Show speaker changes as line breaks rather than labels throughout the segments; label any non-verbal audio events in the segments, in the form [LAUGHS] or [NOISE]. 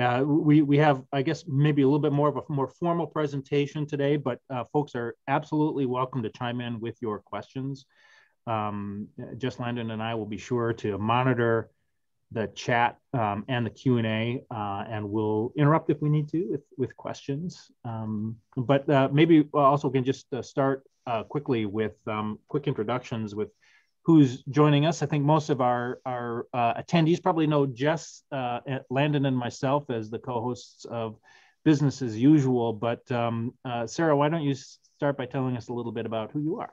uh, we, we have, I guess, maybe a little bit more of a more formal presentation today, but uh, folks are absolutely welcome to chime in with your questions. Um, Jess Landon and I will be sure to monitor the chat um, and the Q&A, uh, and we'll interrupt if we need to with, with questions. Um, but uh, maybe also can just uh, start uh, quickly with um, quick introductions with who's joining us. I think most of our, our uh, attendees probably know Jess, uh, Landon, and myself as the co-hosts of Business as Usual. But um, uh, Sarah, why don't you start by telling us a little bit about who you are?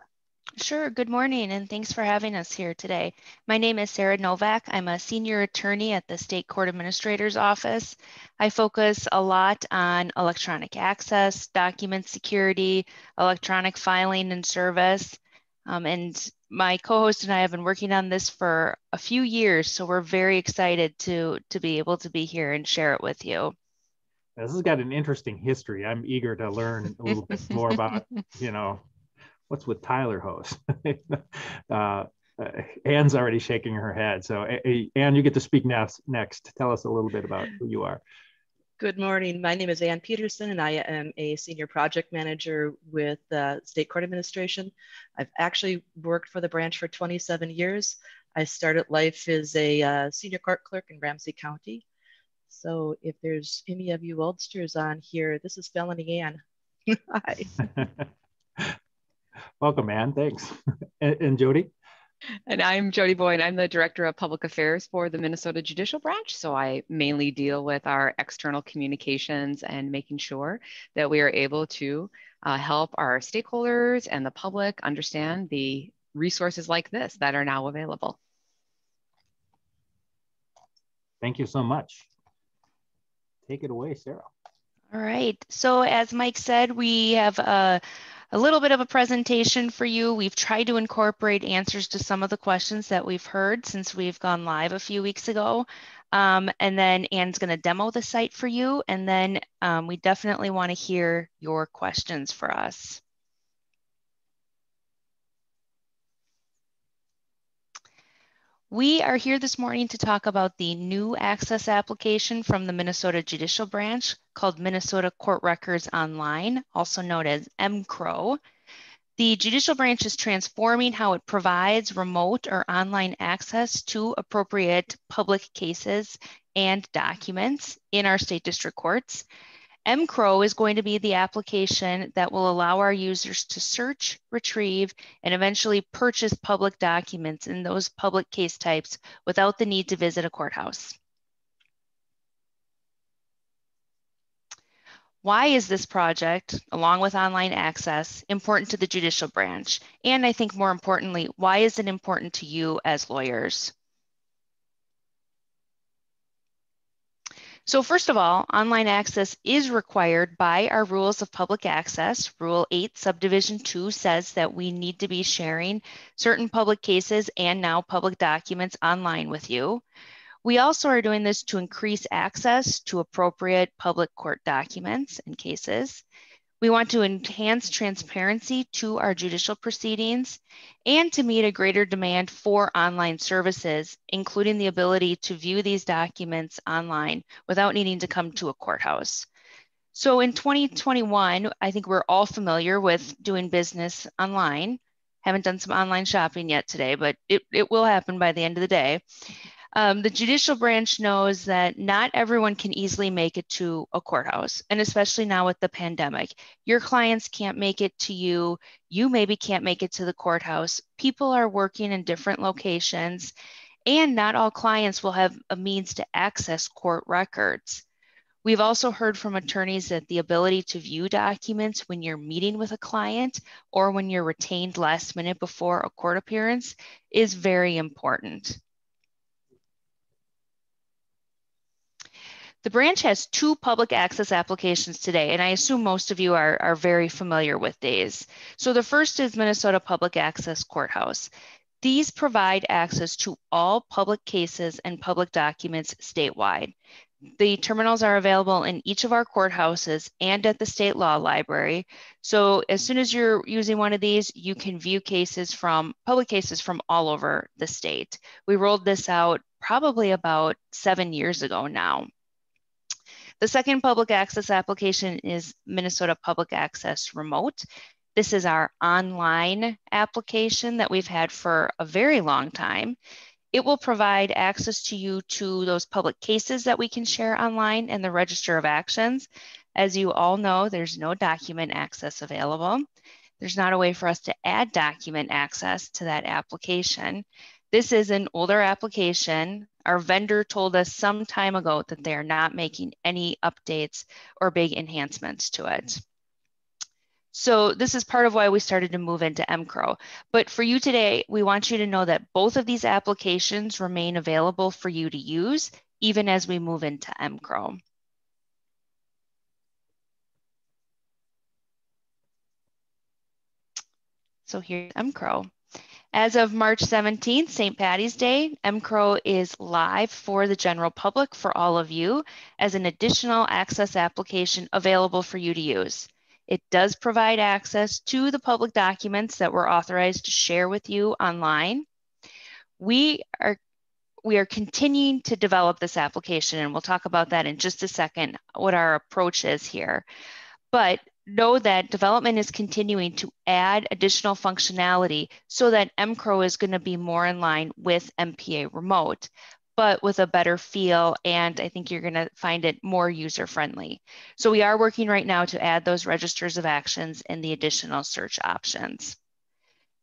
Sure. Good morning, and thanks for having us here today. My name is Sarah Novak. I'm a senior attorney at the State Court Administrator's Office. I focus a lot on electronic access, document security, electronic filing and service, um, and my co-host and I have been working on this for a few years, so we're very excited to to be able to be here and share it with you.
This has got an interesting history. I'm eager to learn a little bit [LAUGHS] more about, you know, what's with Tyler Host. [LAUGHS] uh, Anne's already shaking her head. So, Anne, you get to speak next. Next, tell us a little bit about who you are.
Good morning. My name is Ann Peterson, and I am a senior project manager with the State Court Administration. I've actually worked for the branch for 27 years. I started life as a uh, senior court clerk in Ramsey County. So if there's any of you oldsters on here, this is Felony Ann. [LAUGHS] Hi. [LAUGHS]
Welcome, Ann. Thanks. and, and Jody?
And I'm Jody Boyd. I'm the Director of Public Affairs for the Minnesota Judicial Branch. So I mainly deal with our external communications and making sure that we are able to uh, help our stakeholders and the public understand the resources like this that are now available.
Thank you so much. Take it away, Sarah.
All right. So as Mike said, we have a a little bit of a presentation for you. We've tried to incorporate answers to some of the questions that we've heard since we've gone live a few weeks ago. Um, and then Anne's going to demo the site for you. And then um, we definitely want to hear your questions for us. We are here this morning to talk about the new access application from the Minnesota Judicial Branch called Minnesota Court Records Online, also known as MCRO. The Judicial Branch is transforming how it provides remote or online access to appropriate public cases and documents in our state district courts. MCRO is going to be the application that will allow our users to search, retrieve, and eventually purchase public documents in those public case types without the need to visit a courthouse. Why is this project, along with online access, important to the judicial branch? And I think more importantly, why is it important to you as lawyers? So first of all, online access is required by our rules of public access. Rule 8, subdivision 2 says that we need to be sharing certain public cases and now public documents online with you. We also are doing this to increase access to appropriate public court documents and cases. We want to enhance transparency to our judicial proceedings and to meet a greater demand for online services, including the ability to view these documents online without needing to come to a courthouse. So in 2021, I think we're all familiar with doing business online. Haven't done some online shopping yet today, but it, it will happen by the end of the day. Um, the judicial branch knows that not everyone can easily make it to a courthouse, and especially now with the pandemic. Your clients can't make it to you. You maybe can't make it to the courthouse. People are working in different locations, and not all clients will have a means to access court records. We've also heard from attorneys that the ability to view documents when you're meeting with a client or when you're retained last minute before a court appearance is very important. The branch has two public access applications today, and I assume most of you are, are very familiar with these. So the first is Minnesota Public Access Courthouse. These provide access to all public cases and public documents statewide. The terminals are available in each of our courthouses and at the state law library. So as soon as you're using one of these, you can view cases from public cases from all over the state. We rolled this out probably about seven years ago now. The second public access application is Minnesota Public Access Remote. This is our online application that we've had for a very long time. It will provide access to you to those public cases that we can share online and the register of actions. As you all know, there's no document access available. There's not a way for us to add document access to that application. This is an older application. Our vendor told us some time ago that they are not making any updates or big enhancements to it. So this is part of why we started to move into MCRO. But for you today, we want you to know that both of these applications remain available for you to use even as we move into MCRO. So here's MCRO. As of March 17th, St. Patty's Day, MCRO is live for the general public for all of you as an additional access application available for you to use. It does provide access to the public documents that we're authorized to share with you online. We are we are continuing to develop this application and we'll talk about that in just a second, what our approach is here. But know that development is continuing to add additional functionality so that MCRO is going to be more in line with MPA remote, but with a better feel. And I think you're going to find it more user friendly. So we are working right now to add those registers of actions and the additional search options.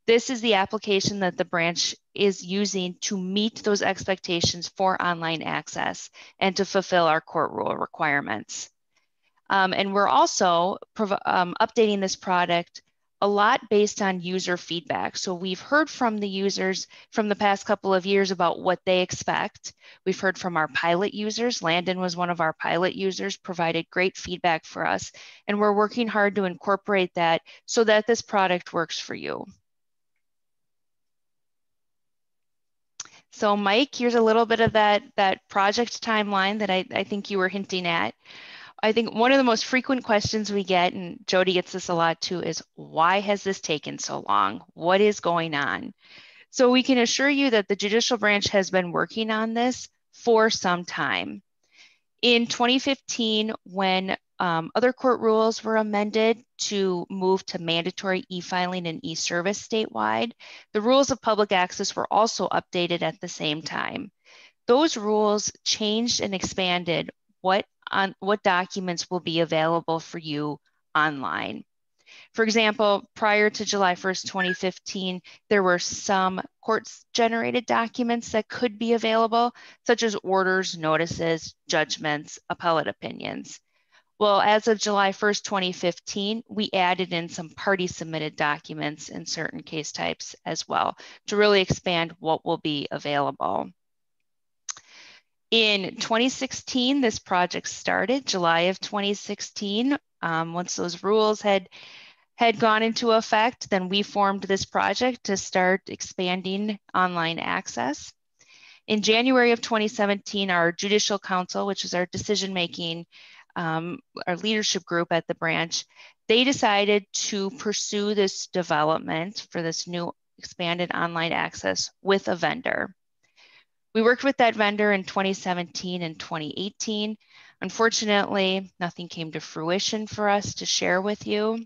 This is the application that the branch is using to meet those expectations for online access and to fulfill our court rule requirements. Um, and we're also um, updating this product a lot based on user feedback. So we've heard from the users from the past couple of years about what they expect. We've heard from our pilot users. Landon was one of our pilot users, provided great feedback for us. And we're working hard to incorporate that so that this product works for you. So Mike, here's a little bit of that, that project timeline that I, I think you were hinting at. I think one of the most frequent questions we get, and Jody gets this a lot too, is why has this taken so long? What is going on? So we can assure you that the judicial branch has been working on this for some time. In 2015, when um, other court rules were amended to move to mandatory e-filing and e-service statewide, the rules of public access were also updated at the same time. Those rules changed and expanded what on what documents will be available for you online. For example, prior to July 1st, 2015, there were some courts generated documents that could be available, such as orders, notices, judgments, appellate opinions. Well, as of July 1st, 2015, we added in some party submitted documents in certain case types as well to really expand what will be available. In 2016, this project started, July of 2016. Um, once those rules had had gone into effect, then we formed this project to start expanding online access. In January of 2017, our Judicial Council, which is our decision making, um, our leadership group at the branch, they decided to pursue this development for this new expanded online access with a vendor. We worked with that vendor in 2017 and 2018. Unfortunately, nothing came to fruition for us to share with you.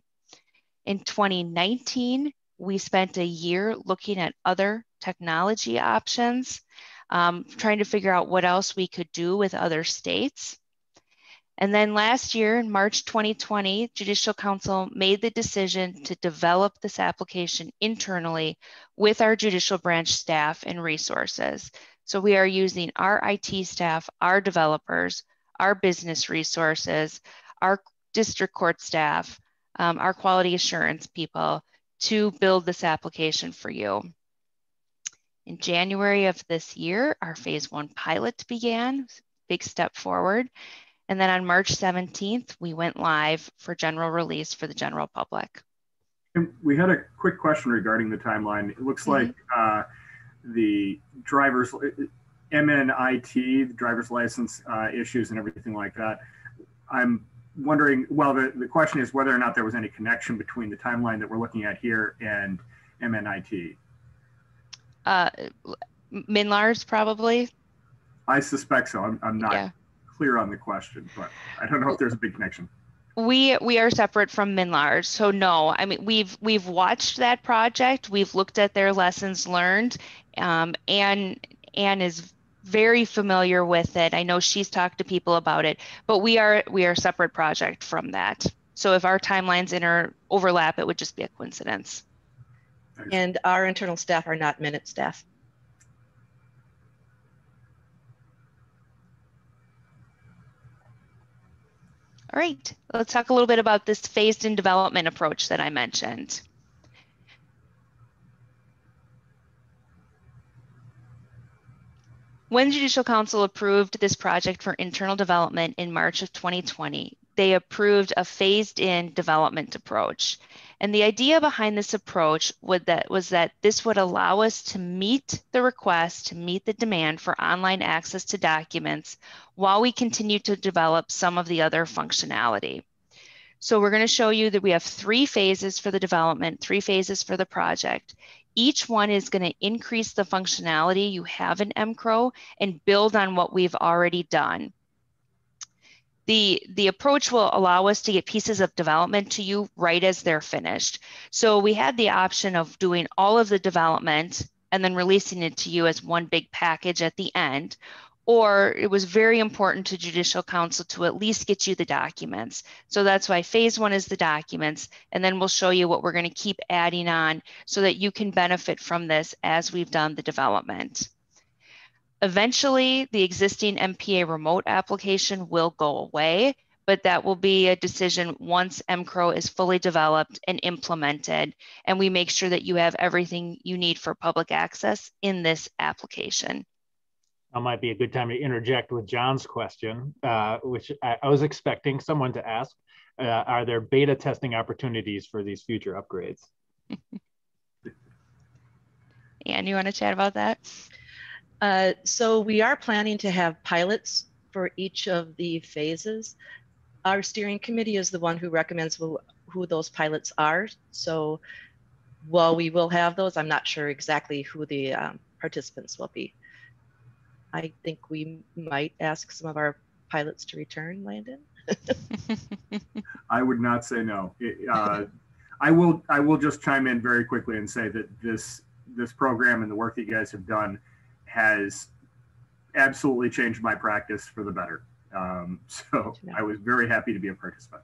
In 2019, we spent a year looking at other technology options, um, trying to figure out what else we could do with other states. And then last year, in March 2020, Judicial Council made the decision to develop this application internally with our judicial branch staff and resources. So we are using our IT staff, our developers, our business resources, our district court staff, um, our quality assurance people to build this application for you. In January of this year, our phase one pilot began, big step forward. And then on March 17th, we went live for general release for the general public.
And we had a quick question regarding the timeline. It looks mm -hmm. like uh, the driver's MNIT, the driver's license uh, issues and everything like that. I'm wondering, well, the, the question is whether or not there was any connection between the timeline that we're looking at here and MNIT.
Uh, MNLARS probably.
I suspect so. I'm, I'm not
yeah.
clear on the question, but I don't know if there's a big connection.
We we are separate from MNLARS, so no. I mean, we've we've watched that project. We've looked at their lessons learned, um, and Anne is very familiar with it. I know she's talked to people about it, but we are we are a separate project from that. So if our timelines inter overlap, it would just be a coincidence.
And our internal staff are not MNIT staff.
All right, let's talk a little bit about this phased in development approach that I mentioned. When Judicial Council approved this project for internal development in March of 2020, they approved a phased in development approach. And the idea behind this approach that, was that this would allow us to meet the request, to meet the demand for online access to documents while we continue to develop some of the other functionality. So we're going to show you that we have three phases for the development, three phases for the project. Each one is going to increase the functionality you have in MCRO and build on what we've already done the the approach will allow us to get pieces of development to you right as they're finished. So we had the option of doing all of the development and then releasing it to you as one big package at the end. Or it was very important to Judicial Council to at least get you the documents. So that's why phase one is the documents. And then we'll show you what we're going to keep adding on so that you can benefit from this as we've done the development. Eventually, the existing MPA remote application will go away, but that will be a decision once MCRO is fully developed and implemented, and we make sure that you have everything you need for public access in this application.
That might be a good time to interject with John's question, uh, which I, I, was expecting someone to ask. Uh, are there beta testing opportunities for these future upgrades? [LAUGHS]
Anne, you want to chat about that?
Uh, so we are planning to have pilots for each of the phases. Our steering committee is the one who recommends who, who those pilots are. So while we will have those, I'm not sure exactly who the um, participants will be. I think we might ask some of our pilots to return, Landon. [LAUGHS]
I would not say no. It, uh, I will. I will just chime in very quickly and say that this this program and the work that you guys have done has absolutely changed my practice for the better. Um, [LAUGHS] so I was very happy to be a participant.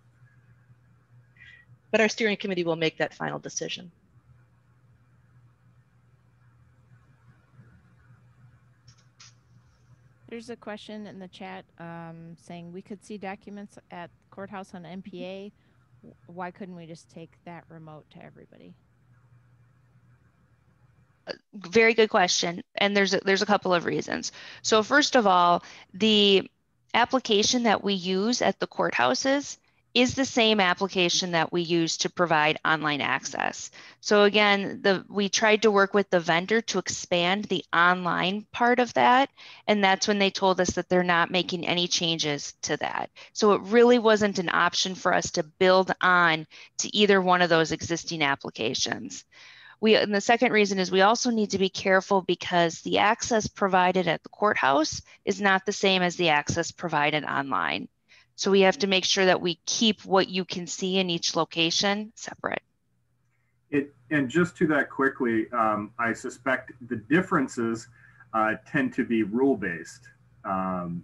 But our steering committee will make that final decision.
There's a question in the chat um, saying we could see documents at courthouse on MPA. Why couldn't we just take that remote to everybody?
Very good question and there's a, there's a couple of reasons. So first of all the application that we use at the courthouses is the same application that we use to provide online access. So again the we tried to work with the vendor to expand the online part of that and that's when they told us that they're not making any changes to that. So it really wasn't an option for us to build on to either one of those existing applications we, and the second reason is we also need to be careful because the access provided at the courthouse is not the same as the access provided online. So we have to make sure that we keep what you can see in each location separate.
It, and just to that quickly, um, I suspect the differences uh, tend to be rule-based. Um,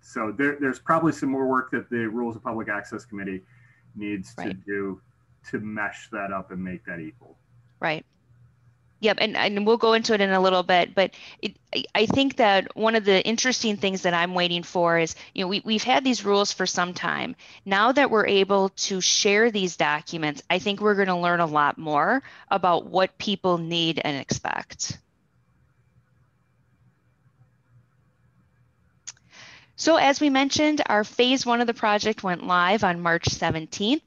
so there, there's probably some more work that the Rules of Public Access Committee needs right. to do to mesh that up and make that equal.
Right. Yep, and, and we'll go into it in a little bit, but it, I think that one of the interesting things that I'm waiting for is, you know, we, we've had these rules for some time. Now that we're able to share these documents, I think we're going to learn a lot more about what people need and expect. So as we mentioned, our phase one of the project went live on March 17th.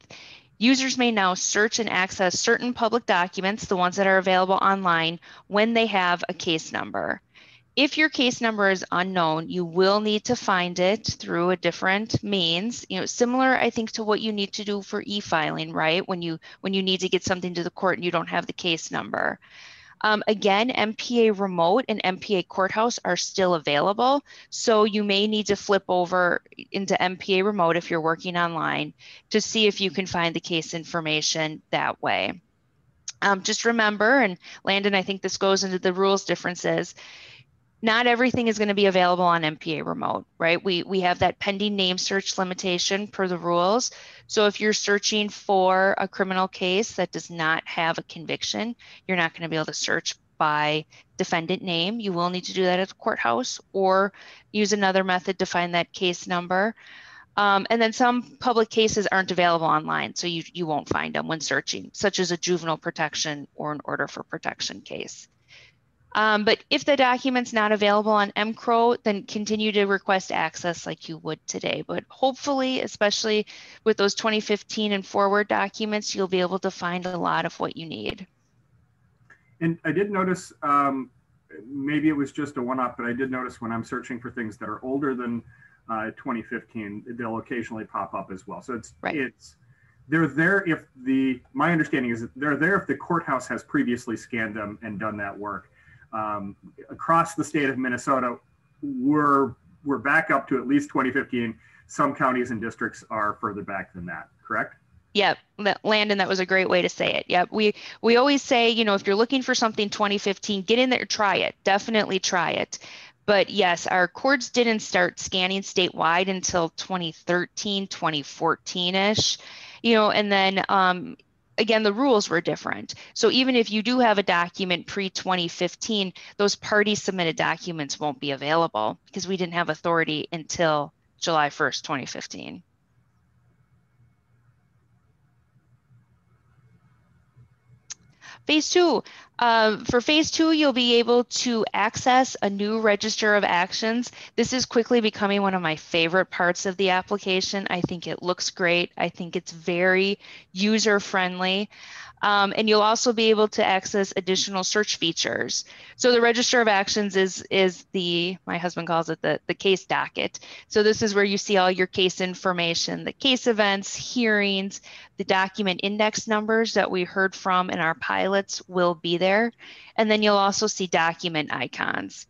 Users may now search and access certain public documents, the ones that are available online, when they have a case number. If your case number is unknown, you will need to find it through a different means. You know, similar, I think, to what you need to do for e-filing, right? When you when you need to get something to the court and you don't have the case number. Um, again, MPA Remote and MPA Courthouse are still available. So you may need to flip over into MPA Remote if you're working online to see if you can find the case information that way. Um, just remember, and Landon, I think this goes into the rules differences not everything is going to be available on MPA remote, right? We, we have that pending name search limitation per the rules. So if you're searching for a criminal case that does not have a conviction, you're not going to be able to search by defendant name. You will need to do that at the courthouse or use another method to find that case number. Um, and then some public cases aren't available online, so you, you won't find them when searching, such as a juvenile protection or an order for protection case. Um, but if the document's not available on MCRO, then continue to request access like you would today. But hopefully, especially with those 2015 and forward documents, you'll be able to find a lot of what you need.
And I did notice, um, maybe it was just a one-off, but I did notice when I'm searching for things that are older than uh, 2015, they'll occasionally pop up as well. So it's right. it's they're there if the my understanding is that they're there if the courthouse has previously scanned them and done that work um, across the state of Minnesota, we're we're back up to at least 2015. Some counties and districts are further back than that. Correct?
Yep, Landon, that was a great way to say it. Yep, we we always say, you know, if you're looking for something 2015, get in there, try it. Definitely try it. But yes, our courts didn't start scanning statewide until 2013, 2014 ish. You know, and then um, again, the rules were different. So even if you do have a document pre 2015, those party submitted documents won't be available because we didn't have authority until July 1st, 2015. Phase two, uh, for phase two, you'll be able to access a new register of actions. This is quickly becoming one of my favorite parts of the application. I think it looks great. I think it's very user friendly. Um, and you'll also be able to access additional search features. So the register of actions is is the my husband calls it the the case docket. So this is where you see all your case information, the case events, hearings, the document index numbers that we heard from in our pilots will be there, and then you'll also see document icons.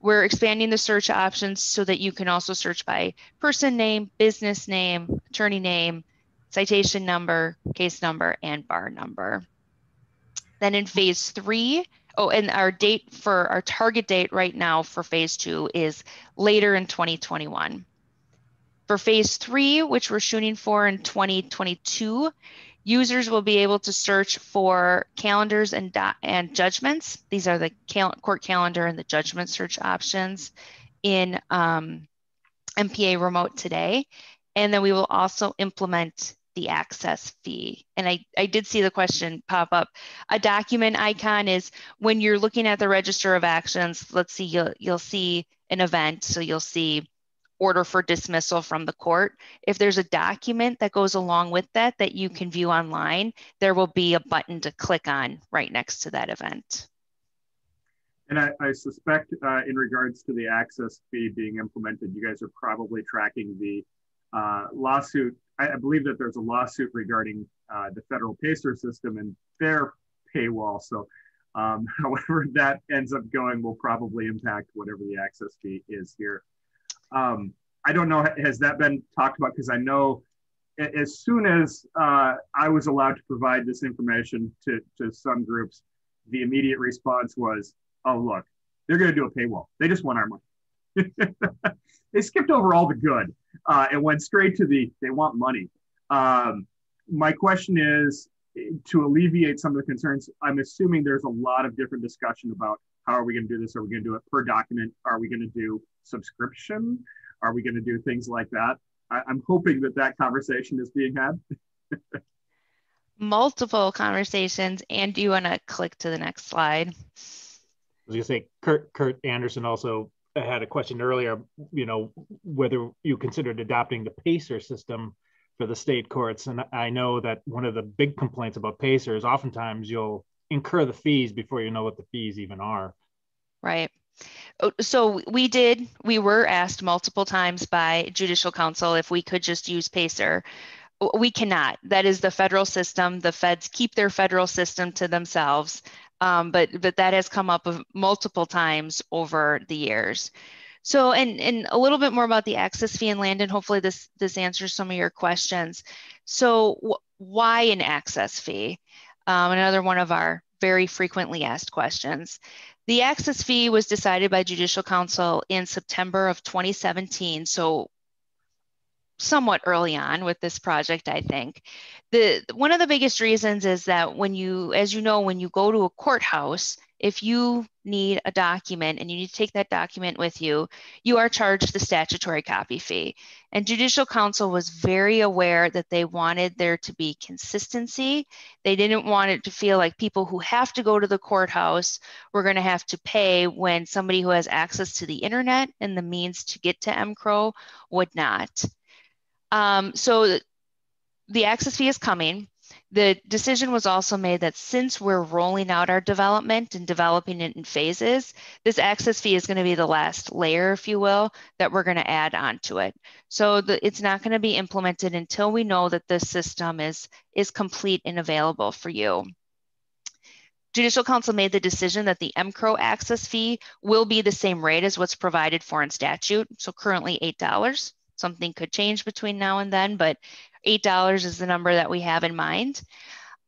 We're expanding the search options so that you can also search by person name, business name, attorney name, citation number, case number, and bar number. Then in phase three, oh, and our date for our target date right now for phase two is later in 2021. For phase three, which we're shooting for in 2022, users will be able to search for calendars and, and judgments. These are the cal court calendar and the judgment search options in um, MPA Remote today. And then we will also implement the access fee. And I, I did see the question pop up. A document icon is when you're looking at the register of actions, let's see, you'll, you'll see an event. So you'll see order for dismissal from the court. If there's a document that goes along with that that you can view online, there will be a button to click on right next to that event.
And I, I suspect uh, in regards to the access fee being implemented, you guys are probably tracking the uh, lawsuit I, I, believe that there's a lawsuit regarding uh, the federal PACER system and their paywall. So, um, [LAUGHS] however that ends up going will probably impact whatever the access fee is here. Um, I don't know, has that been talked about? Because I know as soon as uh, I was allowed to provide this information to, to some groups, the immediate response was, oh, look, they're going to do a paywall. They just want our money. [LAUGHS] they skipped over all the good uh, and went straight to the they want money. Um, my question is to alleviate some of the concerns. I'm assuming there's a lot of different discussion about how are we going to do this? Are we going to do it per document? Are we going to do subscription? Are we going to do things like that? I, I'm hoping that that conversation is being had.
Multiple conversations. And do you want to click to the next slide? I
was going to say, Kurt, Kurt Anderson also had a question earlier, you know, whether you considered adopting the PACER system for the state courts. And I know that one of the big complaints about PACER is oftentimes you'll incur the fees before you know what the fees even are.
Right. Oh, so we did, we were asked multiple times by judicial council if we could just use PACER. We cannot. That is the federal system. The feds keep their federal system to themselves. Um, but but that has come up multiple times over the years. So, and, and a little bit more about the access fee in Landon. Hopefully this, this answers some of your questions. So why an access fee? Um, another one of our very frequently asked questions. The access fee was decided by Judicial Council in September of 2017. So somewhat early on with this project, I think. The one of the biggest reasons is that when you, as you know, when you go to a courthouse, if you need a document and you need to take that document with you, you are charged the statutory copy fee. And Judicial Council was very aware that they wanted there to be consistency. They didn't want it to feel like people who have to go to the courthouse were going to have to pay when somebody who has access to the internet and the means to get to MCRO would not. Um, so the access fee is coming. The decision was also made that since we're rolling out our development and developing it in phases, this access fee is going to be the last layer, if you will, that we're going to add onto it. So the, it's not going to be implemented until we know that the system is, is complete and available for you. Judicial Council made the decision that the MCRO access fee will be the same rate as what's provided for in statute. So currently $8. Something could change between now and then, but $8 is the number that we have in mind.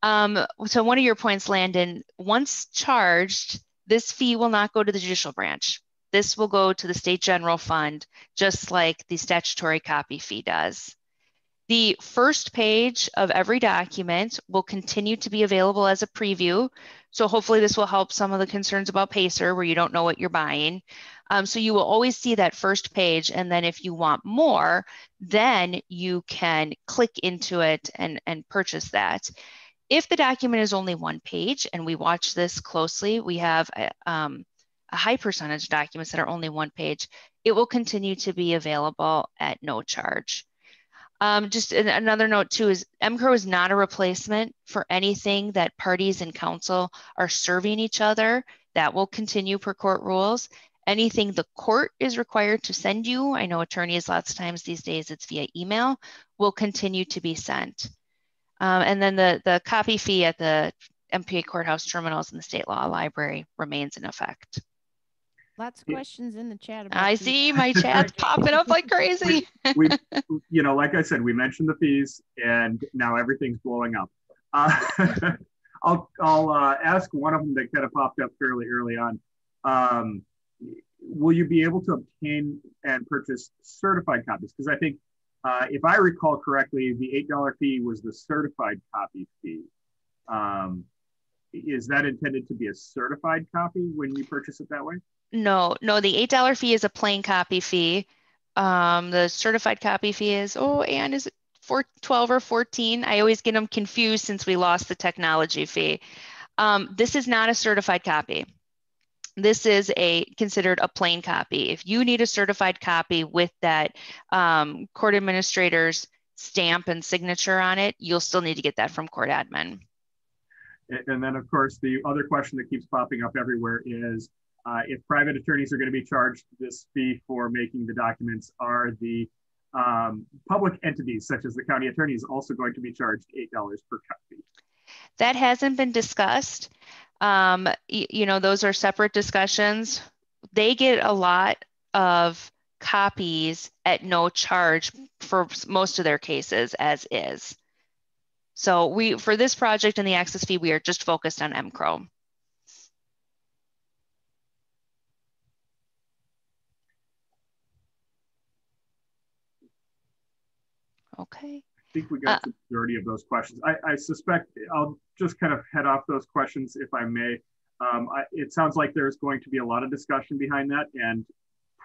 Um, so one of your points, Landon, once charged, this fee will not go to the judicial branch. This will go to the state general fund, just like the statutory copy fee does. The first page of every document will continue to be available as a preview. So hopefully this will help some of the concerns about PACER where you don't know what you're buying. Um, so you will always see that first page. And then if you want more, then you can click into it and, and purchase that. If the document is only one page, and we watch this closely, we have a, um, a high percentage of documents that are only one page, it will continue to be available at no charge. Um, just another note too is MCRO is not a replacement for anything that parties and counsel are serving each other. That will continue per court rules. Anything the court is required to send you, I know attorneys lots of times these days it's via email, will continue to be sent. Um, and then the, the copy fee at the MPA courthouse terminals and the state law library remains in effect.
Lots of questions in the chat.
I see my chat's [LAUGHS] popping up like crazy.
we, we, [LAUGHS] you know, like I said, we mentioned the fees and now everything's blowing up. Uh, [LAUGHS] I'll, I'll uh, ask one of them that kind of popped up fairly early on. Um, will you be able to obtain and purchase certified copies? Because I think, uh, if I recall correctly, the $8 fee was the certified copy fee. Um, is that intended to be a certified copy when you purchase it that way?
No, no, the $8 fee is a plain copy fee. Um, the certified copy fee is, oh, and is it for 12 or 14? I always get them confused since we lost the technology fee. Um, this is not a certified copy this is a considered a plain copy. If you need a certified copy with that um, court administrator's stamp and signature on it, you'll still need to get that from court admin.
And then, of course, the other question that keeps popping up everywhere is uh, if private attorneys are going to be charged this fee for making the documents, are the um, public entities, such as the county attorneys, also going to be charged $8 per copy?
That hasn't been discussed. Um, you know, those are separate discussions. They get a lot of copies at no charge for most of their cases as is. So we, for this project and the access fee, we are just focused on MCRO. Okay
think we got uh, the majority of those questions. I, I, suspect I'll just kind of head off those questions if I may. Um, I, it sounds like there's going to be a lot of discussion behind that and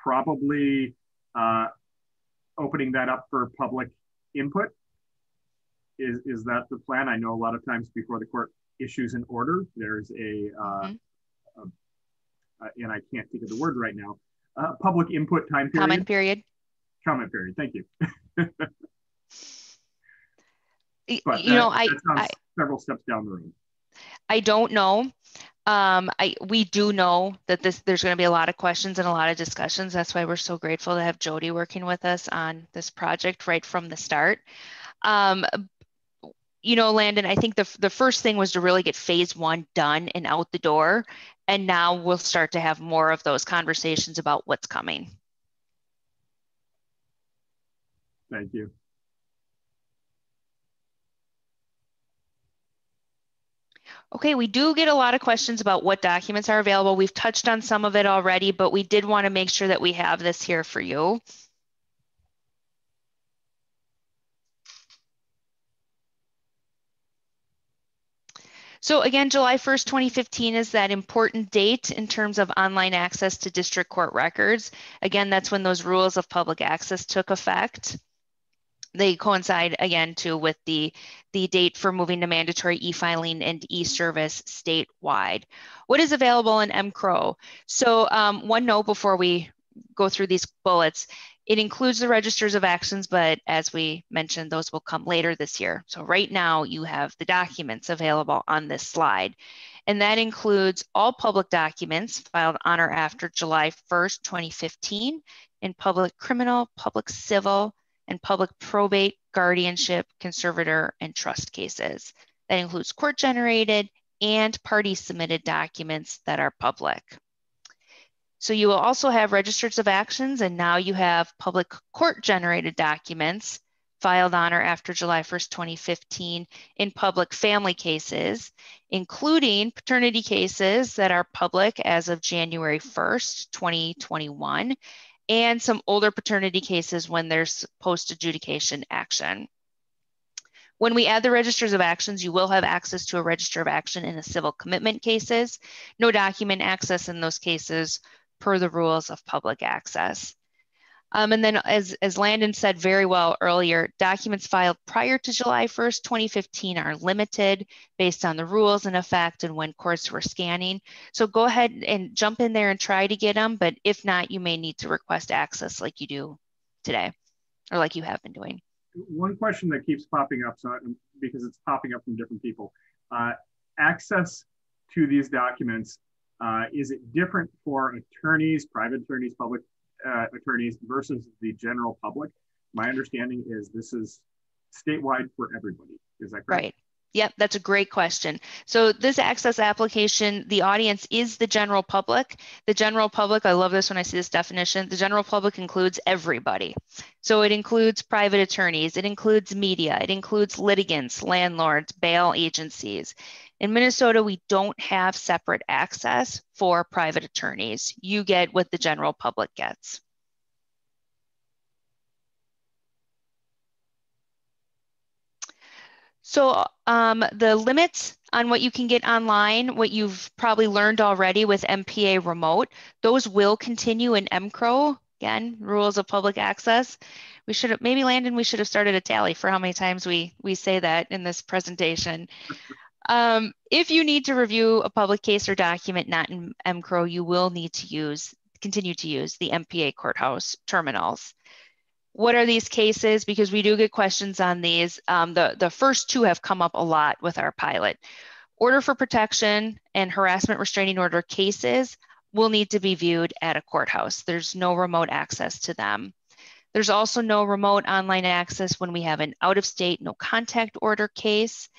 probably uh, opening that up for public input. Is, is that the plan? I know a lot of times before the court issues an order, there's a, uh, mm -hmm. a, a and I can't think of the word right now, uh, public input time period.
Comment period.
Comment period. Thank you. [LAUGHS]
But you that, know, I, I
several steps down the road.
I don't know. Um, I we do know that this there's going to be a lot of questions and a lot of discussions. That's why we're so grateful to have Jody working with us on this project right from the start. Um, you know, Landon, I think the, the first thing was to really get phase one done and out the door. And now we'll start to have more of those conversations about what's coming.
Thank you.
Okay, we do get a lot of questions about what documents are available. We've touched on some of it already, but we did want to make sure that we have this here for you. So again, July 1st, 2015 is that important date in terms of online access to district court records. Again, that's when those rules of public access took effect they coincide again too with the the date for moving to mandatory e-filing and e-service statewide. What is available in MCRO? So um, one note before we go through these bullets, it includes the registers of actions, but as we mentioned, those will come later this year. So right now you have the documents available on this slide. And that includes all public documents filed on or after July 1st, 2015 in public criminal, public civil, and public probate, guardianship, conservator, and trust cases. That includes court generated and party submitted documents that are public. So you will also have registers of actions and now you have public court generated documents filed on or after July 1st, 2015 in public family cases, including paternity cases that are public as of January 1st, 2021, and some older paternity cases when there's post adjudication action. When we add the registers of actions, you will have access to a register of action in the civil commitment cases. No document access in those cases per the rules of public access. Um, and then as, as Landon said very well earlier, documents filed prior to July 1st, 2015 are limited based on the rules in effect and when courts were scanning. So go ahead and jump in there and try to get them, but if not, you may need to request access like you do today or like you have been doing.
One question that keeps popping up, so because it's popping up from different people, uh, access to these documents, uh, is it different for attorneys, private attorneys, public uh, attorneys versus the general public. My understanding is this is statewide for everybody. Is that correct?
Right. Yep, that's a great question. So this access application, the audience is the general public. The general public, I love this when I see this definition, the general public includes everybody. So it includes private attorneys, it includes media, it includes litigants, landlords, bail agencies. In Minnesota, we don't have separate access for private attorneys. You get what the general public gets. So um, the limits on what you can get online, what you've probably learned already with MPA remote, those will continue in MCRO. Again, rules of public access. We should have, maybe Landon, we should have started a tally for how many times we, we say that in this presentation. [LAUGHS] Um, if you need to review a public case or document not in MCRO, you will need to use, continue to use the MPA courthouse terminals. What are these cases? Because we do get questions on these. Um, the, the first two have come up a lot with our pilot. Order for protection and harassment restraining order cases will need to be viewed at a courthouse. There's no remote access to them. There's also no remote online access when we have an out of state, no contact order case.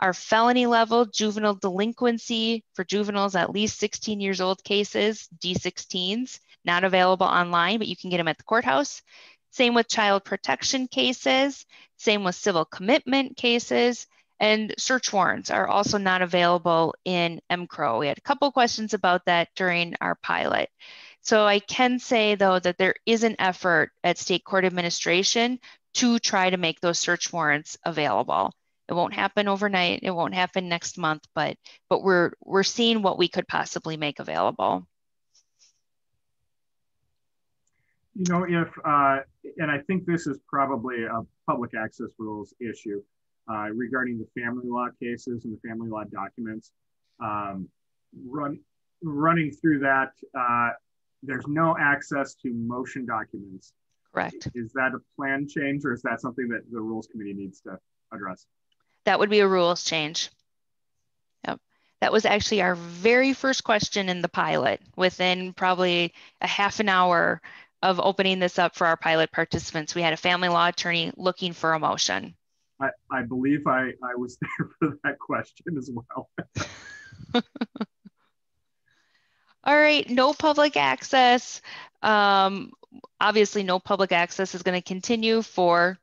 Our felony level juvenile delinquency for juveniles at least 16 years old cases, D16s, not available online, but you can get them at the courthouse. Same with child protection cases, same with civil commitment cases, and search warrants are also not available in MCRO. We had a couple questions about that during our pilot. So I can say though that there is an effort at state court administration to try to make those search warrants available. It won't happen overnight. It won't happen next month, but but we're we're seeing what we could possibly make available.
You know, if uh, and I think this is probably a public access rules issue uh, regarding the family law cases and the family law documents. Um, run running through that, uh, there's no access to motion documents.
Correct.
Is that a plan change, or is that something that the rules committee needs to address?
That would be a rules change. Yep. That was actually our very first question in the pilot within probably a half an hour of opening this up for our pilot participants. We had a family law attorney looking for a motion.
I, I believe I, I was [LAUGHS] there for that question as well. [LAUGHS]
All right, no public access. Um, obviously, no public access is going to continue for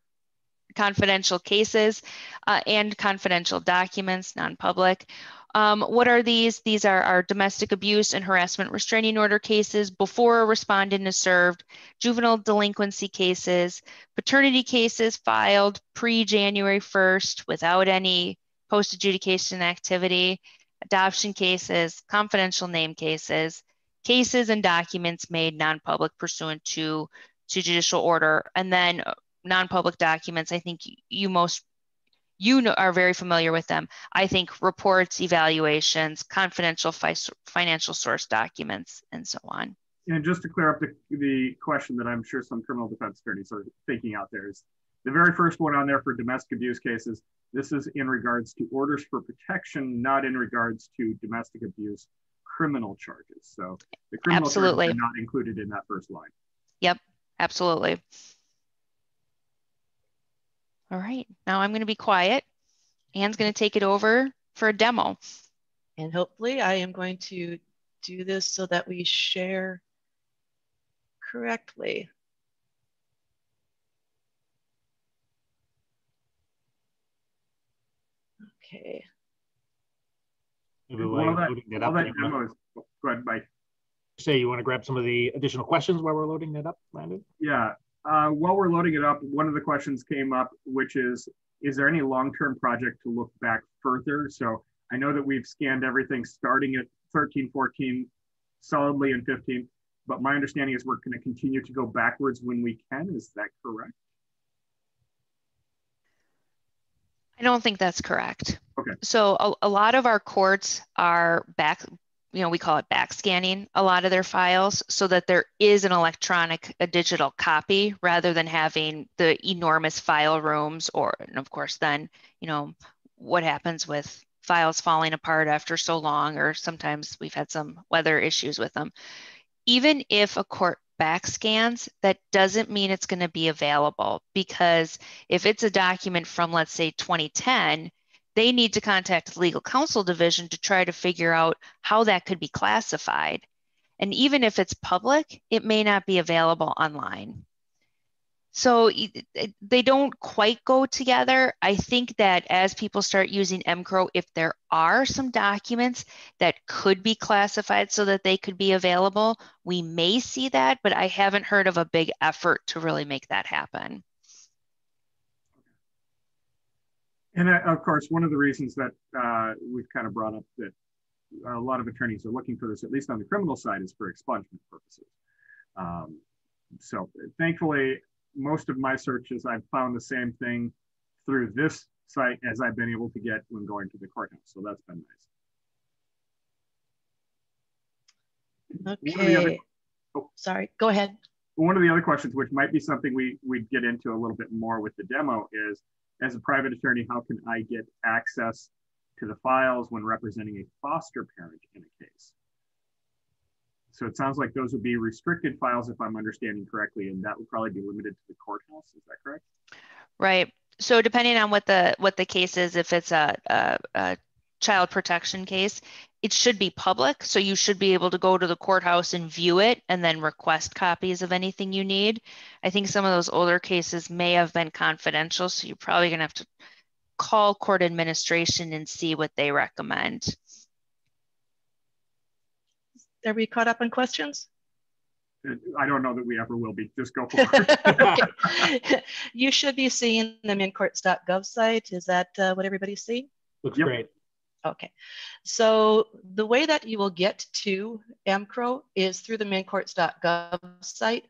confidential cases uh, and confidential documents, non-public. Um, what are these? These are our domestic abuse and harassment restraining order cases before a respondent is served, juvenile delinquency cases, paternity cases filed pre-January 1st without any post-adjudication activity, adoption cases, confidential name cases, cases and documents made non-public pursuant to, to judicial order, and then uh, non-public documents. I think you most you know, are very familiar with them. I think reports, evaluations, confidential fi financial source documents, and so on.
And just to clear up the, the question that I'm sure some criminal defense attorneys are thinking out there is the very first one on there for domestic abuse cases. This is in regards to orders for protection, not in regards to domestic abuse criminal charges. So the criminal
absolutely.
charges are not included in that first line.
Yep, absolutely. All right, now I'm going to be quiet. Ann's going to take it over for a demo.
And hopefully I am going to do this so that we share correctly. Okay.
Maybe
Well,
while
that,
loading that up,
that demo is, go ahead, Mike.
say you want to grab some of the additional questions while we're loading that up, Landon?
Yeah, uh, while we're loading it up, one of the questions came up, which is, is there any long-term project to look back further? So I know that we've scanned everything starting at 13, 14, solidly in 15, but my understanding is we're going to continue to go backwards when we can. Is that correct?
I don't think that's correct.
Okay.
So a, a lot of our courts are back, you know, we call it back scanning a lot of their files so that there is an electronic, a digital copy rather than having the enormous file rooms or, and of course, then, you know, what happens with files falling apart after so long, or sometimes we've had some weather issues with them. Even if a court back scans, that doesn't mean it's going to be available because if it's a document from, let's say, 2010, they need to contact the legal counsel division to try to figure out how that could be classified. And even if it's public, it may not be available online. So they don't quite go together. I think that as people start using MCRO, if there are some documents that could be classified so that they could be available, we may see that, but I haven't heard of a big effort to really make that happen.
And uh, of course, one of the reasons that uh, we've kind of brought up that a lot of attorneys are looking for this, at least on the criminal side, is for expungement purposes. Um, so thankfully, most of my searches, I've found the same thing through this site as I've been able to get when going to the courthouse. So that's been
nice. Okay. Other, oh, Sorry, go ahead.
One of the other questions, which might be something we, we'd get into a little bit more with the demo is, as a private attorney, how can I get access to the files when representing a foster parent in a case? So it sounds like those would be restricted files if I'm understanding correctly, and that would probably be limited to the courthouse. Is that correct?
Right. So depending on what the what the case is, if it's a, a, a child protection case, it should be public. So you should be able to go to the courthouse and view it and then request copies of anything you need. I think some of those older cases may have been confidential. So you're probably going to have to call court administration and see what they recommend.
Are we caught up on questions?
I don't know that we ever will be. Just go for it. [LAUGHS]
you should be seeing the mncourts.gov site. Is that uh, what everybody's seeing?
Looks yep. great.
Okay, so the way that you will get to AMCRO is through the mncourts.gov site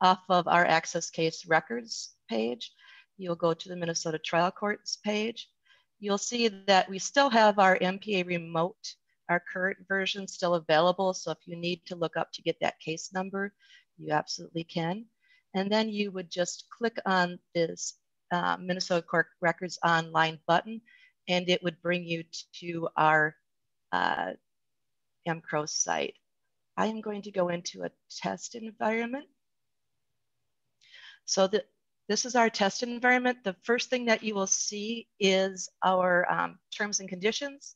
off of our access case records page. You'll go to the Minnesota Trial Courts page. You'll see that we still have our MPA remote our current version still available. So if you need to look up to get that case number, you absolutely can. And then you would just click on this uh, Minnesota Court Records Online button, and it would bring you to our uh, MCRO site. I am going to go into a test environment. So the, This is our test environment. The first thing that you will see is our um, terms and conditions.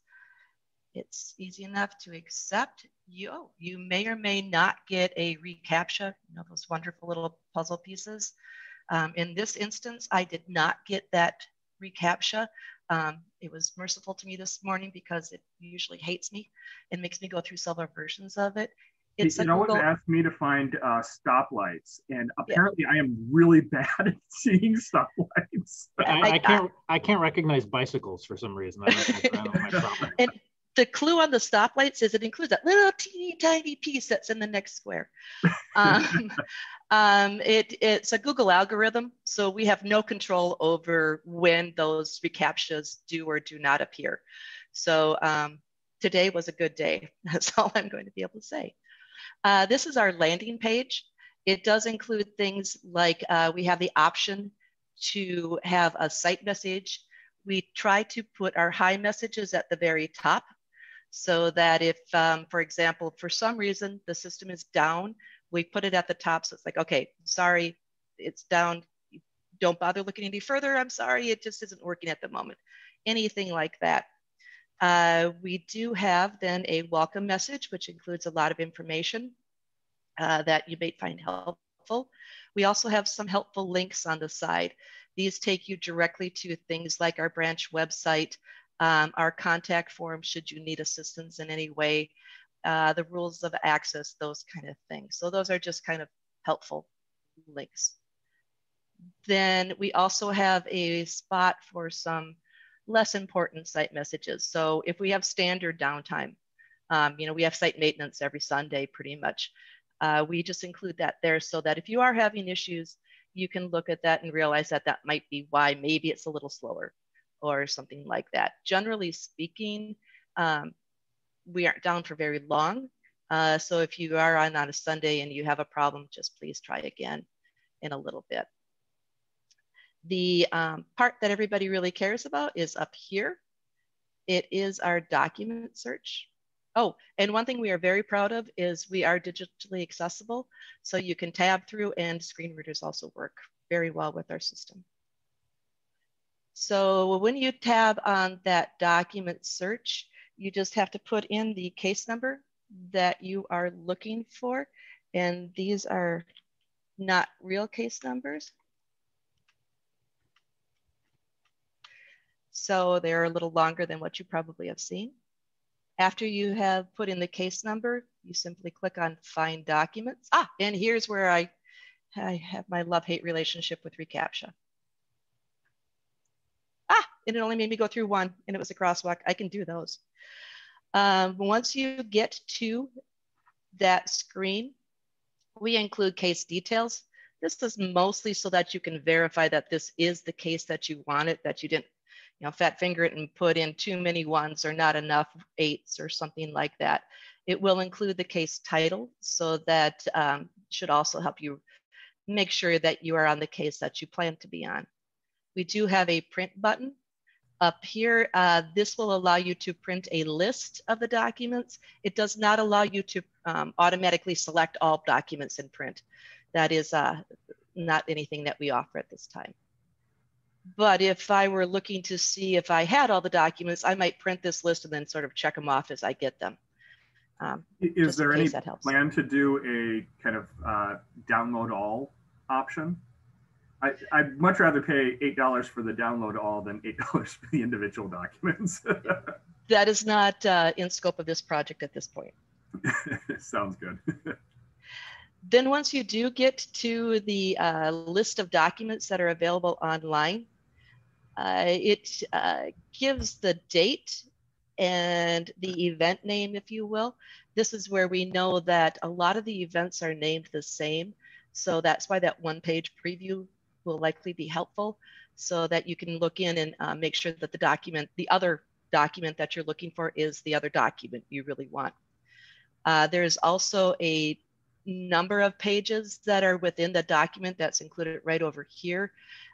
It's easy enough to accept. You, oh, you may or may not get a reCAPTCHA, you know, those wonderful little puzzle pieces. Um, in this instance, I did not get that reCAPTCHA. Um, it was merciful to me this morning because it usually hates me and makes me go through several versions of it.
It's you know what asked me to find uh, stoplights, and apparently yeah. I am really [LAUGHS] bad at seeing stoplights.
I, I, can't I can't recognize bicycles for some reason. I don't, I
don't [LAUGHS] and the clue on the stoplights is it includes that little teeny tiny piece that's in the next square. [LAUGHS] Um, um, it, it's a Google algorithm, so we have no control over when those reCAPTCHAs do or do not appear. So um, today was a good day. [LAUGHS] That's all I'm going to be able to say. Uh, this is our landing page. It does include things like uh, we have the option to have a site message. We try to put our high messages at the very top so that if, um, for example, for some reason the system is down, we put it at the top. So it's like, okay, sorry, it's down. Don't bother looking any further. I'm sorry, it just isn't working at the moment. Anything like that. Uh, we do have then a welcome message, which includes a lot of information uh, that you may find helpful. We also have some helpful links on the side. These take you directly to things like our branch website, um, our contact form should you need assistance in any way, uh, the rules of access, those kind of things. So those are just kind of helpful links. Then we also have a spot for some less important site messages. So if we have standard downtime, um, you know, we have site maintenance every Sunday pretty much. Uh, we just include that there so that if you are having issues, you can look at that and realize that that might be why maybe it's a little slower or something like that. Generally speaking, um, we aren't down for very long. Uh, so if you are on on a Sunday and you have a problem, just please try again in a little bit. The um, part that everybody really cares about is up here. It is our document search. Oh, and one thing we are very proud of is we are digitally accessible. So you can tab through and screen readers also work very well with our system. So when you tab on that document search, you just have to put in the case number that you are looking for. And these are not real case numbers. So they're a little longer than what you probably have seen. After you have put in the case number, you simply click on find documents. Ah, and here's where I, I have my love-hate relationship with reCAPTCHA and it only made me go through one and it was a crosswalk. I can do those. Um, once you get to that screen, we include case details. This is mostly so that you can verify that this is the case that you wanted, that you didn't you know, fat finger it and put in too many ones or not enough eights or something like that. It will include the case title so that um, should also help you make sure that you are on the case that you plan to be on. We do have a print button up here, uh, this will allow you to print a list of the documents. It does not allow you to um, automatically select all documents in print. That is uh, not anything that we offer at this time. But if I were looking to see if I had all the documents, I might print this list and then sort of check them off as I get them.
Um, is there any plan to do a kind of uh, download all option? I, I'd much rather pay eight dollars for the download all than eight [LAUGHS] dollars for the individual documents. [LAUGHS]
that is not uh, in scope of this project at this point. [LAUGHS]
Sounds good.
then once you do get to the uh, list of documents that are available online, uh, it uh, gives the date and the event name, if you will. This is where we know that a lot of the events are named the same. So that's why that one page preview will likely be helpful so that you can look in and uh, make sure that the document, the other document that you're looking for is the other document you really want. Uh, there's also a number of pages that are within the document that's included right over here.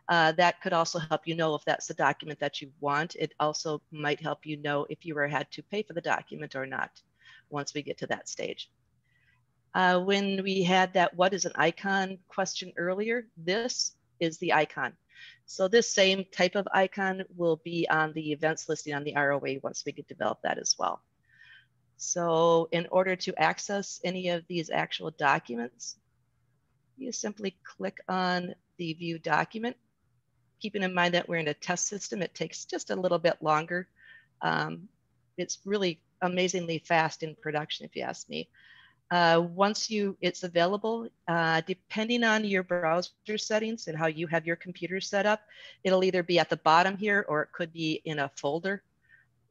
Uh, that could also help you know if that's the document that you want. It also might help you know if you were had to pay for the document or not once we get to that stage. Uh, when we had that what is an icon question earlier, this is the icon. So this same type of icon will be on the events listing on the ROA once we get develop that as well. So in order to access any of these actual documents, you simply click on the view document. Keeping in mind that we're in a test system, it takes just a little bit longer. Um, it's really amazingly fast in production, if you ask me. Uh, once you it's available, uh, depending on your browser settings and how you have your computer set up, it'll either be at the bottom here or it could be in a folder,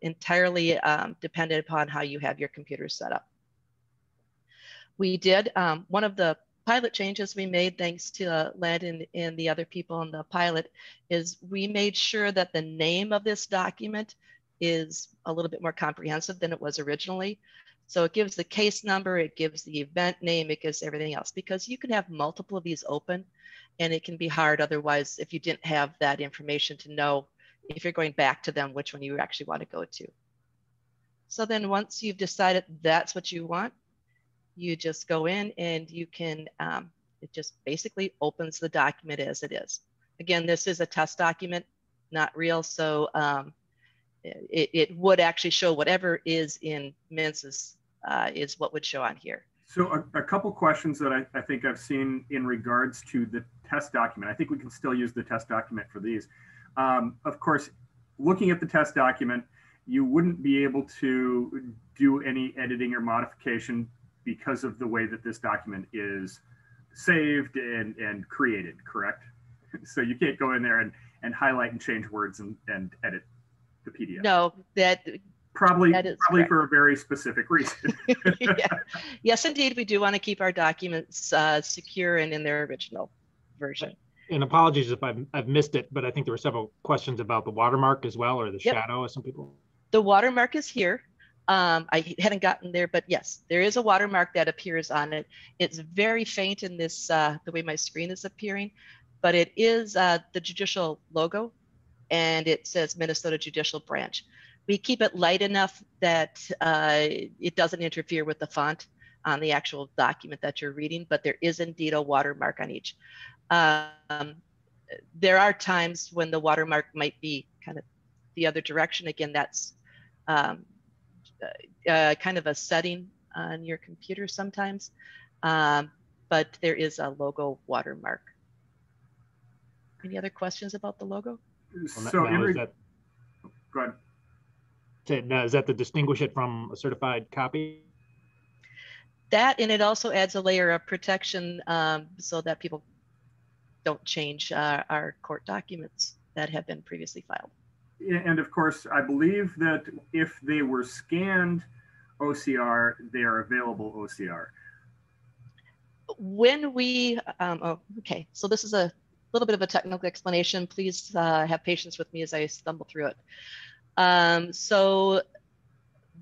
entirely um, dependent upon how you have your computer set up. We did, um, one of the pilot changes we made thanks to uh, Landon and the other people in the pilot is we made sure that the name of this document is a little bit more comprehensive than it was originally. So it gives the case number, it gives the event name, it gives everything else because you can have multiple of these open and it can be hard otherwise if you didn't have that information to know if you're going back to them, which one you actually want to go to. So then once you've decided that's what you want, you just go in and you can, um, it just basically opens the document as it is. Again, this is a test document, not real. So um, it, it would actually show whatever is in MNCIS uh, is what would show on here.
So a, a couple questions that I, I, think I've seen in regards to the test document. I think we can still use the test document for these. Um, of course, looking at the test document, you wouldn't be able to do any editing or modification because of the way that this document is saved and, and created, correct? [LAUGHS] So you can't go in there and, and highlight and change words and, and edit the PDF.
No, that
probably probably correct. for a very specific reason. [LAUGHS]
yeah. Yes, indeed, we do want to keep our documents uh, secure and in their original version.
And apologies if I've, I've missed it, but I think there were several questions about the watermark as well, or the yep. shadow, as some people.
The watermark is here. Um, I hadn't gotten there, but yes, there is a watermark that appears on it. It's very faint in this, uh, the way my screen is appearing, but it is uh, the judicial logo and it says Minnesota Judicial Branch. We keep it light enough that uh, it doesn't interfere with the font on the actual document that you're reading, but there is indeed a watermark on each. Um, there are times when the watermark might be kind of the other direction. Again, that's um, uh, uh kind of a setting on your computer sometimes, um, but there is a logo watermark. Any other questions about the logo?
So now, in that, go ahead.
To, now, is that to distinguish it from a certified copy?
That and it also adds a layer of protection um, so that people don't change uh, our court documents that have been previously filed.
And of course, I believe that if they were scanned OCR, they are available OCR.
When we, um, oh, okay, so this is a little bit of a technical explanation. Please uh, have patience with me as I stumble through it. Um, so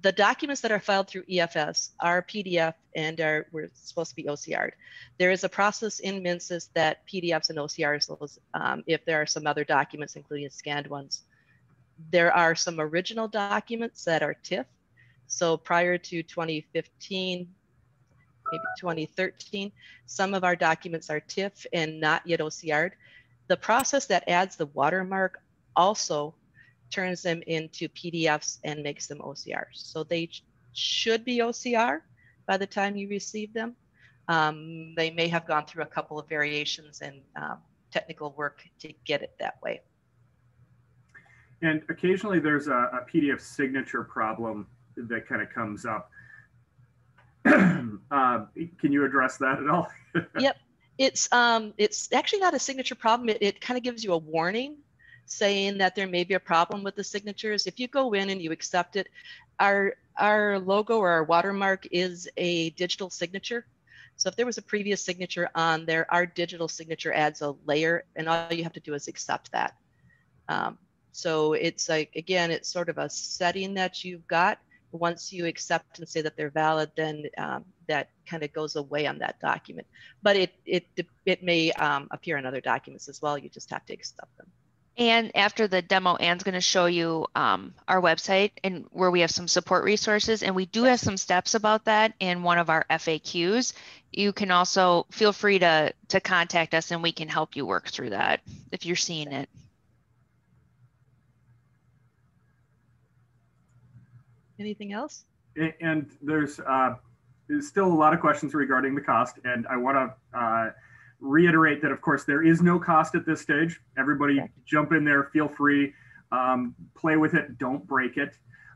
the documents that are filed through EFS are PDF and are we're supposed to be OCR'd. There is a process in MNCIS that PDFs and OCRs, um, if there are some other documents, including scanned ones. There are some original documents that are TIFF. So prior to 2015, maybe 2013. Some of our documents are TIFF and not yet OCR'd. The process that adds the watermark also turns them into PDFs and makes them OCRs. So they should be OCR by the time you receive them. Um, they may have gone through a couple of variations and um, technical work to get it that way.
And occasionally there's a, a PDF signature problem that kind of comes up. [CLEARS THROAT] uh, can you address that at all? [LAUGHS]
yep. It's um, it's actually not a signature problem. It, it kind of gives you a warning saying that there may be a problem with the signatures. If you go in and you accept it, our our logo or our watermark is a digital signature. So if there was a previous signature on there, our digital signature adds a layer, and all you have to do is accept that. Um, so it's like again, it's sort of a setting that you've got once you accept and say that they're valid, then um, that kind of goes away on that document. But it it it may um, appear in other documents as well. You just have to accept them.
And after the demo, Ann's going to show you um, our website and where we have some support resources. And we do have some steps about that in one of our FAQs. You can also feel free to, to contact us and we can help you work through that if you're seeing it.
Anything else?
And there's, uh, there's still a lot of questions regarding the cost. And I want to uh, reiterate that, of course, there is no cost at this stage. Everybody okay. jump in there, feel free, um, play with it, don't break it.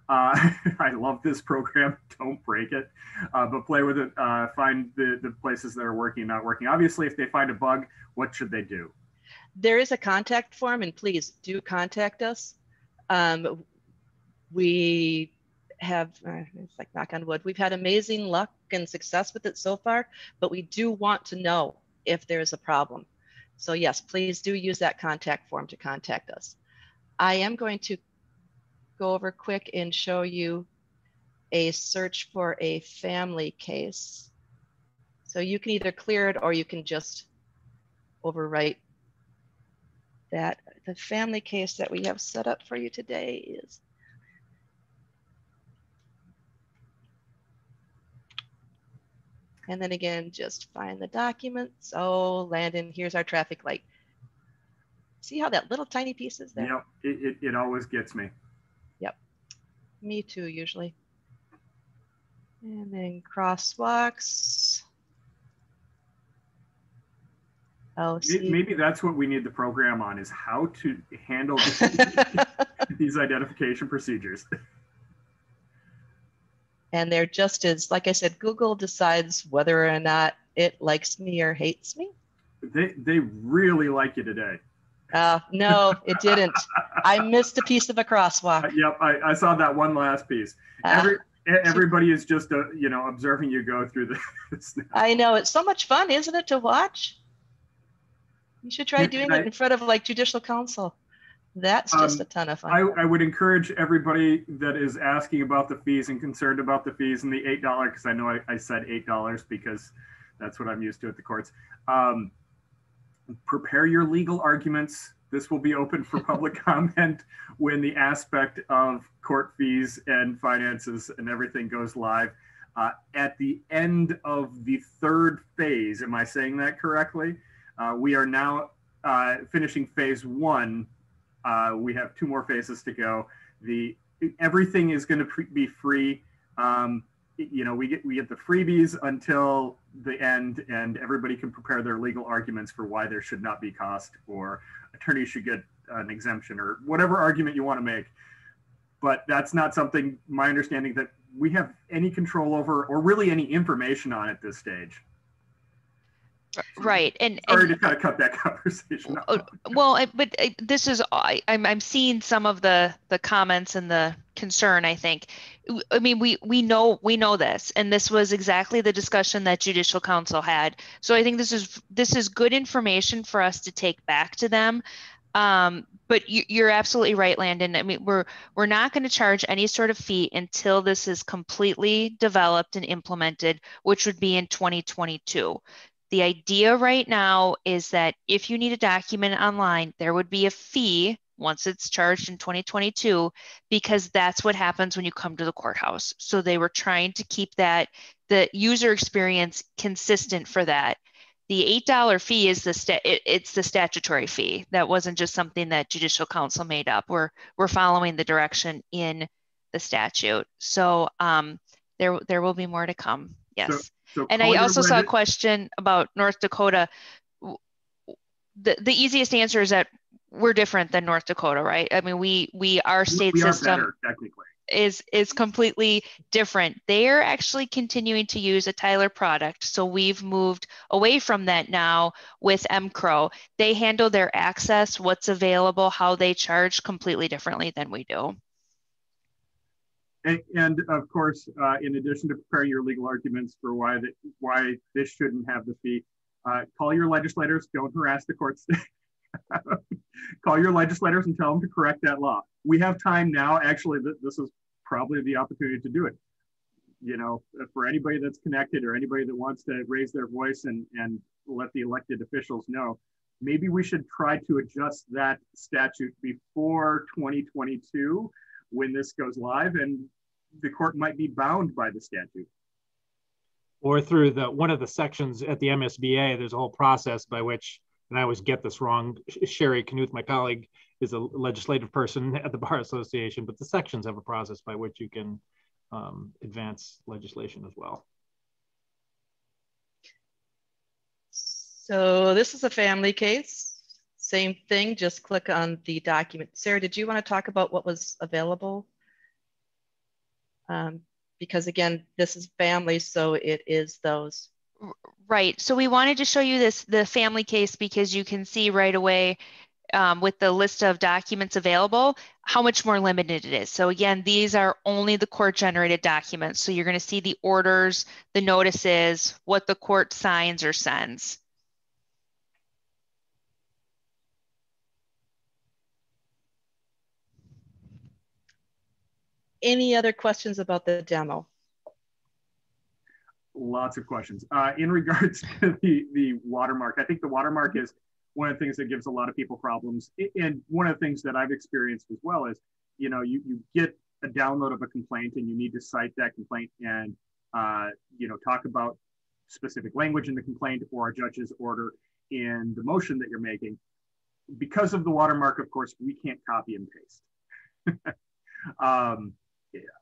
Uh, [LAUGHS] I love this program. [LAUGHS] Don't break it, uh, but play with it. Uh, find the, the places that are working and not working. Obviously, if they find a bug, what should they do?
There is a contact form, and please do contact us. Um, we have, uh, it's like knock on wood, we've had amazing luck and success with it so far, but we do want to know if there's a problem. So yes, please do use that contact form to contact us. I am going to go over quick and show you a search for a family case. So you can either clear it or you can just overwrite that. The family case that we have set up for you today is And then again, just find the documents. Oh, Landon, here's our traffic light. See how that little tiny piece is there?
Yep, it, it, it always gets me.
Yep, me too, usually. And then crosswalks.
Oh, see. Maybe that's what we need the program on is how to handle [LAUGHS] these identification procedures [LAUGHS]
and they're just as like i said google decides whether or not it likes me or hates me.
They they really like you today.
Uh, no it didn't. I missed a piece of a crosswalk. Uh, [LAUGHS]
yep I, I saw that one last piece. Uh, everybody is just uh, you know observing you go through [LAUGHS] this
i know it's so much fun isn't it to watch? You should try doing I, it in front of like judicial council that's just um, a ton of fun.
I, I, would encourage everybody that is asking about the fees and concerned about the fees and the eight dollar because I know I, I, said eight dollars because that's what I'm used to at the courts. Um, prepare your legal arguments. This will be open for [LAUGHS] public comment when the aspect of court fees and finances and everything goes live. Uh, at the end of the third phase, am I saying that correctly? Uh, we are now uh, finishing phase one uh, we have two more phases to go. The everything is going to be free. Um, you know, we get we get the freebies until the end, and everybody can prepare their legal arguments for why there should not be cost or attorneys should get an exemption or whatever argument you want to make. But that's not something my understanding that we have any control over or really any information on at this stage
right and
sorry
and,
to kind of cut that [LAUGHS] conversation
uh, well but this is I, I'm, I'm seeing some of the the comments and the concern i think. I mean we we know we know this and this was exactly the discussion that judicial council had. So i think this is this is good information for us to take back to them. Um, but you, you're absolutely right landon. I mean we're we're not going to charge any sort of fee until this is completely developed and implemented which would be in 2022 the idea right now is that if you need a document online, there would be a fee once it's charged in 2022 because that's what happens when you come to the courthouse. So they were trying to keep that the user experience consistent for that. The $8 fee is the sta- it, it's the statutory fee. That wasn't just something that judicial council made up. We're we're following the direction in the statute. So um, there there will be more to come. Yes. So and I also saw a question about North Dakota. The, the easiest answer is that we're different than North Dakota, right? I mean, we we our state
we
system
better, technically
is is completely different. They're actually continuing to use a Tyler product, so we've moved away from that now with MCRO. They handle their access, what's available, how they charge completely differently than we do.
And, and of course, uh, in addition to preparing your legal arguments for why that why this shouldn't have the fee, uh, call your legislators. Don't harass the courts. [LAUGHS] call your legislators and tell them to correct that law. We have time now. Actually, th this is probably the opportunity to do it. You know, for anybody that's connected or anybody that wants to raise their voice and and let the elected officials know, maybe we should try to adjust that statute before 2022 when this goes live and the court might be bound by the statute
or through the one of the sections at the MSBA, there's a whole process by which, and I always get this wrong. Sherry Knuth, my colleague, is a legislative person [LAUGHS] at the Bar Association, but the sections have a process by which you can um, advance legislation as well.
So this is a family case. Same thing, just click on the document. Sarah, did you want to talk about what was available? Um, because again, this is family, so it is those.
Right. So we wanted to show you this the family case because you can see right away um, with the list of documents available how much more limited it is. So again, these are only the court generated documents. So you're going to see the orders, the notices, what the court signs or sends.
Any other questions about the demo?
Lots of questions. Uh, in regards [LAUGHS] to the, the watermark, I think the watermark is one of the things that gives a lot of people problems. And one of the things that I've experienced as well is, you know, you, you get a download of a complaint and you need to cite that complaint and, uh, you know, talk about specific language in the complaint or a judge's order in the motion that you're making. Because of the watermark, of course, we can't copy and paste. [LAUGHS] um,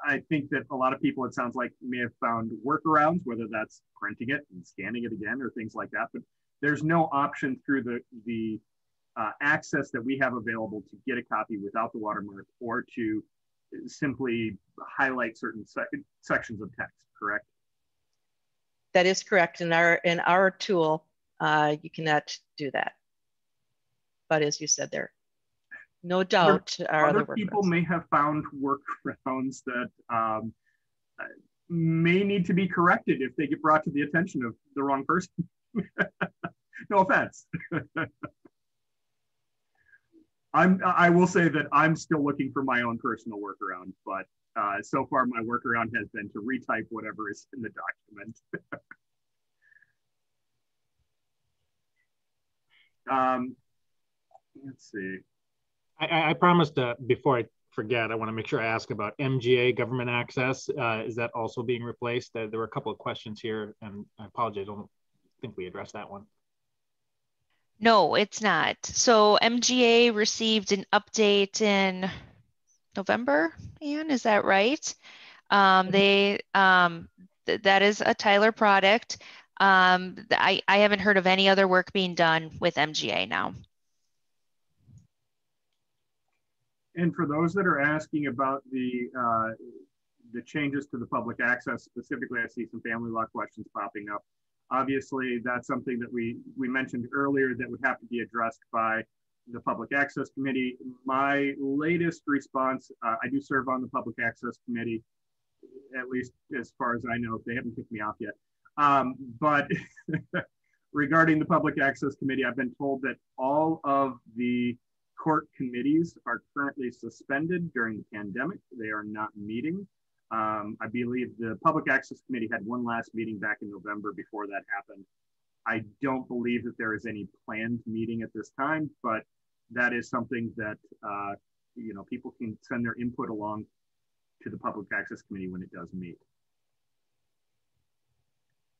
I think that a lot of people, it sounds like, may have found workarounds, whether that's printing it and scanning it again or things like that. But there's no option through the the uh, access that we have available to get a copy without the watermark or to simply highlight certain sections of text. Correct.
That is correct. In our in our tool, uh, you cannot do that. But as you said, there no doubt
other, people may have found workarounds that um, may need to be corrected if they get brought to the attention of the wrong person. [LAUGHS] no offense. [LAUGHS] I'm, I will say that I'm still looking for my own personal workaround, but uh, so far my workaround has been to retype whatever is in the document. [LAUGHS] um, let's see.
I, I promised uh, before I forget, I want to make sure I ask about MGA government access. Uh, is that also being replaced? there were a couple of questions here, and I apologize, I don't think we addressed that one.
No, it's not. So MGA received an update in November, Ann, is that right? Um, they um, th that is a Tyler product. Um, I, I haven't heard of any other work being done with MGA now.
And for those that are asking about the uh, the changes to the public access, specifically, I see some family law questions popping up. Obviously, that's something that we we mentioned earlier that would have to be addressed by the Public Access Committee. My latest response, uh, I do serve on the Public Access Committee, at least as far as I know. They haven't kicked me off yet. Um, but [LAUGHS] regarding the Public Access Committee, I've been told that all of the court committees are currently suspended during the pandemic. They are not meeting. Um, I believe the Public Access Committee had one last meeting back in November before that happened. I don't believe that there is any planned meeting at this time, but that is something that uh, you know people can send their input along to the Public Access Committee when it does meet.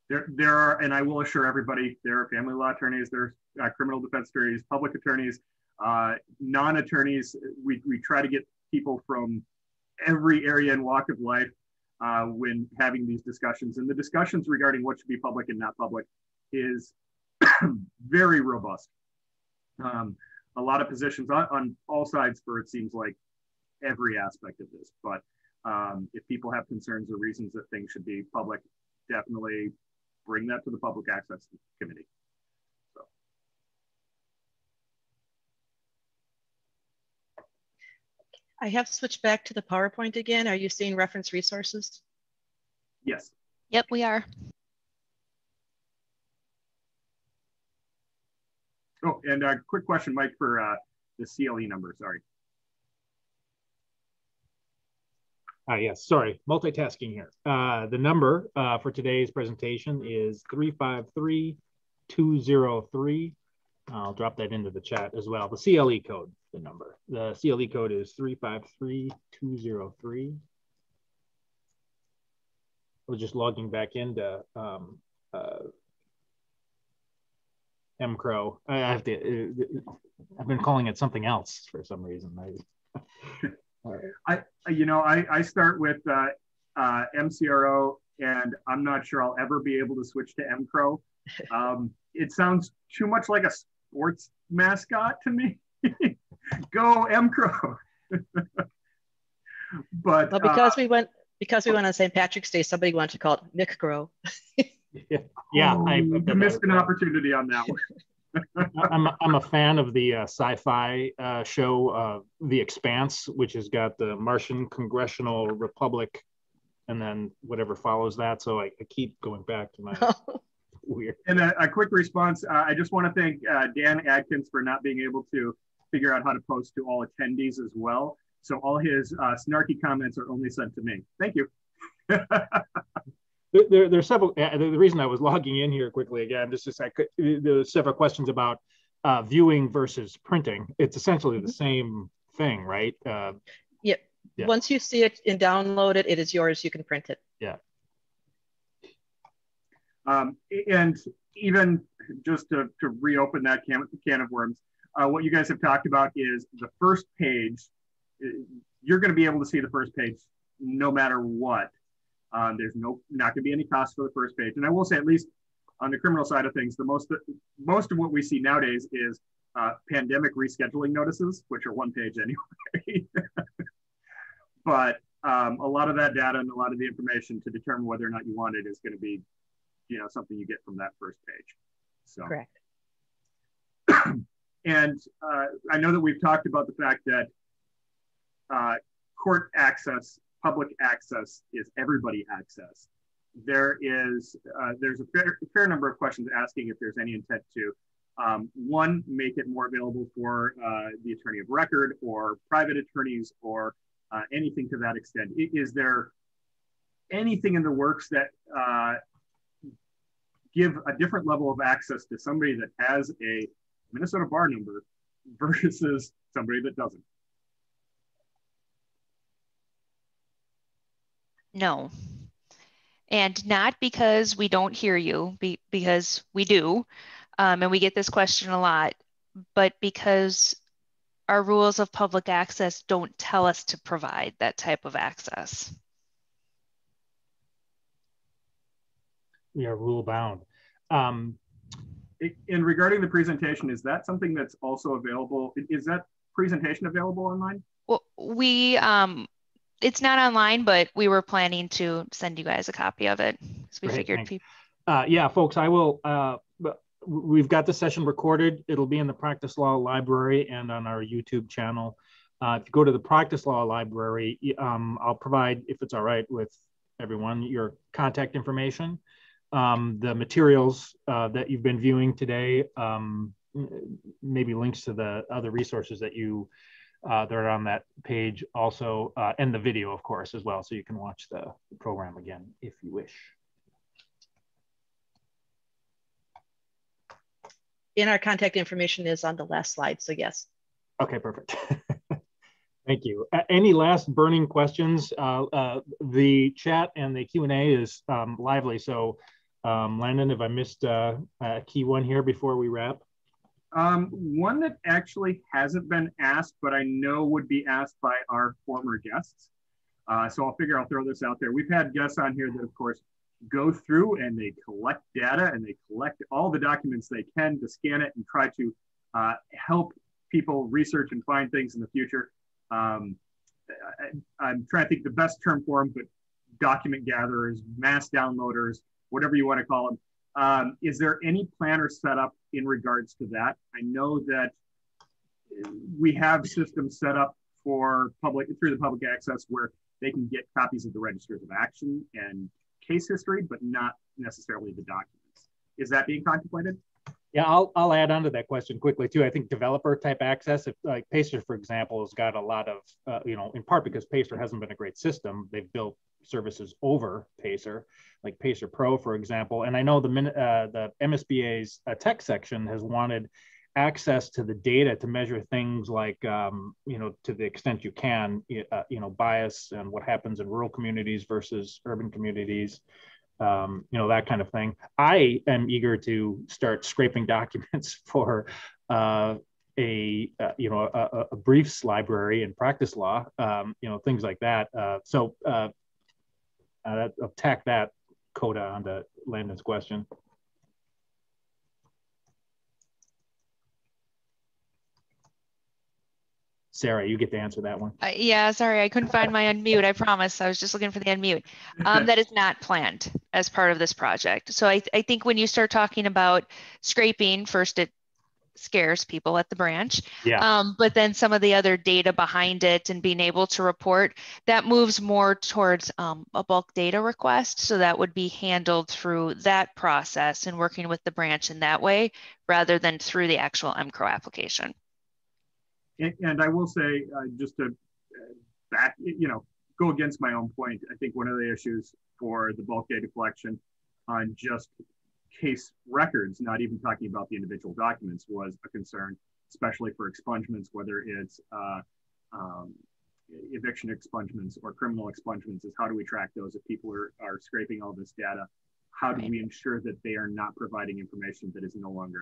There, there are, and I will assure everybody, there are family law attorneys, there are uh, criminal defense attorneys, public attorneys, uh, non-attorneys, we, we try to get people from every area and walk of life uh, when having these discussions. And the discussions regarding what should be public and not public is [CLEARS THROAT] very robust. Um, a lot of positions on, on, all sides for it seems like every aspect of this. But um, if people have concerns or reasons that things should be public, definitely bring that to the Public Access Committee.
I have switched back to the PowerPoint again. Are you seeing reference resources?
Yes.
Yep, we are.
Oh, and a quick question, Mike, for uh, the CLE number, sorry.
Uh, yes, sorry, multitasking here. Uh, the number uh, for today's presentation is 353 203 I'll drop that into the chat as well. The CLE code, the number. The CLE code is 353203. I was just logging back into um, uh, MCRO. I have to. Uh, I've been calling it something else for some reason. I, [LAUGHS]
I you know, I, I start with uh, uh, MCRO, and I'm not sure I'll ever be able to switch to MCRO. Um, it sounds too much like a sports mascot to me. [LAUGHS] Go MCRO. [LAUGHS] but
well, because uh, we went because we went on St. Patrick's Day, somebody wanted to call it McGrow. [LAUGHS]
yeah, yeah oh,
I, I missed an opportunity on that one.
I'm, a, I'm a fan of the uh, sci-fi uh, show uh, The Expanse, which has got the Martian Congressional Republic, and then whatever follows that. So I, I keep going back to my weird.
And a, a quick response: uh, I just want to thank uh, Dan Adkins for not being able to figure out how to post to all attendees as well. So all his uh, snarky comments are only sent to me. Thank you.
there, there are several. Uh, the reason I was logging in here quickly again, just to could, there are several questions about uh, viewing versus printing. It's essentially the mm-hmm. same thing, right? Uh,
yep. Yeah. Once you see it and download it, it is yours. You can print it.
Yeah.
Um, and even just to, to reopen that can, can of worms, uh, what you guys have talked about is the first page. Uh, you're going to be able to see the first page no matter what. Um, there's no not going to be any cost for the first page. And I will say, at least on the criminal side of things, the most most of what we see nowadays is uh, pandemic rescheduling notices, which are one page anyway. [LAUGHS] but um, a lot of that data and a lot of the information to determine whether or not you want it is going to be, you know, something you get from that first page. So
correct. [CLEARS THROAT]
and uh, I know that we've talked about the fact that uh, court access public access is everybody access. There is, uh, there's a fair, fair, number of questions asking if there's any intent to, um, one, make it more available for uh, the attorney of record or private attorneys or uh, anything to that extent. Is there anything in the works that uh, give a different level of access to somebody that has a Minnesota bar number [LAUGHS] versus somebody that doesn't?
No. And not because we don't hear you, be, because we do, um, and we get this question a lot, but because our rules of public access don't tell us to provide that type of access.
We are rule bound. Um,
in regarding the presentation, is that something that's also available? Is that presentation available online?
Well, we um, it's not online, but we were planning to send you guys a copy of it. So we Great, figured people.
Uh, yeah, folks, I will. Uh, we've got the session recorded. It'll be in the Practice Law Library and on our YouTube channel. Uh, if you go to the Practice Law Library, um, I'll provide, if it's all right with everyone, your contact information, um, the materials uh, that you've been viewing today, um, maybe links to the other resources that you uh, they're on that page also, uh, and the video, of course, as well. So you can watch the program again if you wish.
And our contact information is on the last slide, so yes.
Okay, perfect. [LAUGHS] Thank you. Uh, any last burning questions? Uh, uh, the chat and the Q&A is um, lively. So um, Landon, if I missed uh, a key one here before we wrap?
Um, one that actually hasn't been asked, but I know would be asked by our former guests. Uh, so I'll figure I'll throw this out there. We've had guests on here that, of course, go through and they collect data and they collect all the documents they can to scan it and try to uh, help people research and find things in the future. Um, I, am trying to think the best term for them, but document gatherers, mass downloaders, whatever you want to call them. Um, is there any plan or setup in regards to that? I know that we have systems set up for public through the public access where they can get copies of the registers of action and case history, but not necessarily the documents. Is that being contemplated?
Yeah, I'll, I'll add on to that question quickly too. I think developer type access, if like Pacer, for example, has got a lot of, uh, you know, in part because Pacer hasn't been a great system. They've built services over Pacer, like Pacer Pro, for example. And I know the uh, the MSBA's uh, tech section has wanted access to the data to measure things like, um, you know, to the extent you can, uh, you know, bias and what happens in rural communities versus urban communities, um, you know, that kind of thing. I am eager to start scraping [LAUGHS] documents for uh, a, uh, you know, a, a, briefs library and practice law, um, you know, things like that. Uh, so uh, tack that coda on onto Landon's question. Sarah, you get to answer that one.
Uh, yeah, sorry, I couldn't find my unmute. I promise. I was just looking for the unmute. Um, that is not planned as part of this project. So I, I think when you start talking about scraping, first it scares people at the branch.
Yeah.
Um, but then some of the other data behind it and being able to report that moves more towards um, a bulk data request. So that would be handled through that process and working with the branch in that way rather than through the actual MCRO application.
And, and I will say, uh, just to uh, back, you know, go against my own point, I think one of the issues for the bulk data collection on just case records, not even talking about the individual documents, was a concern, especially for expungements, whether it's uh, um, eviction expungements or criminal expungements, is how do we track those if people are, are scraping all this data? How do right. we ensure that they are not providing information that is no longer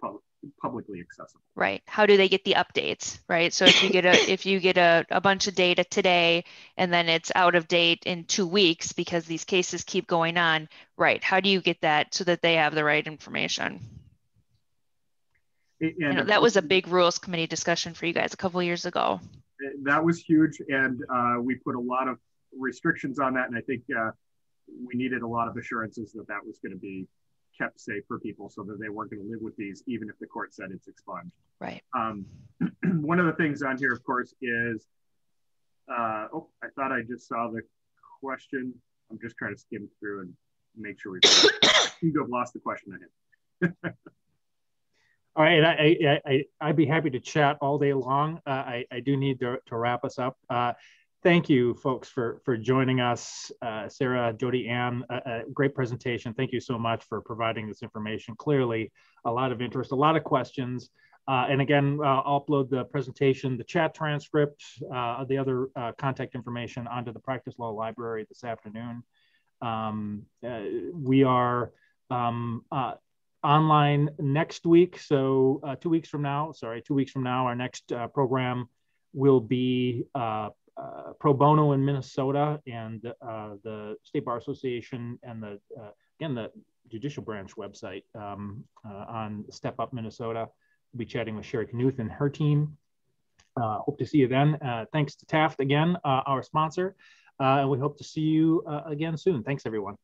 pub- publicly accessible?
Right. How do they get the updates right? So if you get a [COUGHS] if you get a, a bunch of data today and then it's out of date in two weeks because these cases keep going on right how do you get that so that they have the right information? And you know, that was a big rules committee discussion for you guys a couple years ago.
That was huge and uh, we put a lot of restrictions on that and i think uh, we needed a lot of assurances that that was going to be kept safe for people so that they weren't going to live with these even if the court said it's expunged.
Right.
Um, [CLEARS THROAT] one of the things on here, of course, is uh, oh, I thought I just saw the question. I'm just trying to skim through and make sure we seem to have lost the question I
had. all right, I, I, I, would be happy to chat all day long. Uh, I, I do need to, to wrap us up. Uh, thank you folks for for joining us. Uh, sarah jody ann a, a, great presentation. Thank you so much for providing this information. Clearly a lot of interest a lot of questions. Uh, and again uh, i'll upload the presentation the chat transcript uh, the other uh, contact information onto the practice law library this afternoon. Um, uh, we are um, online next week. So two weeks from now sorry two weeks from now our next program will be uh, pro bono in Minnesota and uh, the State Bar Association and the uh, again the judicial branch website um, uh, on Step Up Minnesota. We'll be chatting with Sherry Knuth and her team. Uh, hope to see you then. thanks to Taft again, our sponsor, and we hope to see you again soon. Thanks everyone.